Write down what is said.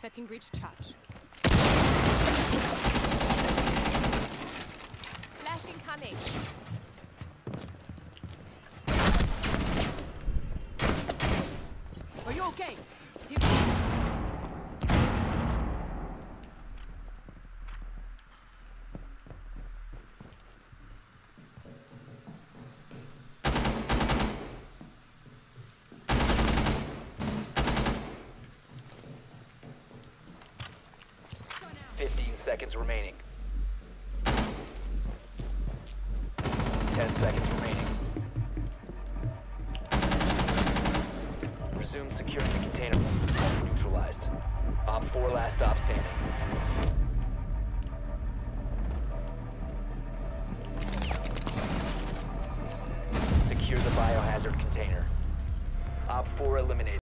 Setting breach charge. Flash incoming. Are you okay? Fifteen seconds remaining. 10 seconds remaining. Resume securing the container. Neutralized. Op 4 last stop standing. Secure the biohazard container. Op 4 eliminated.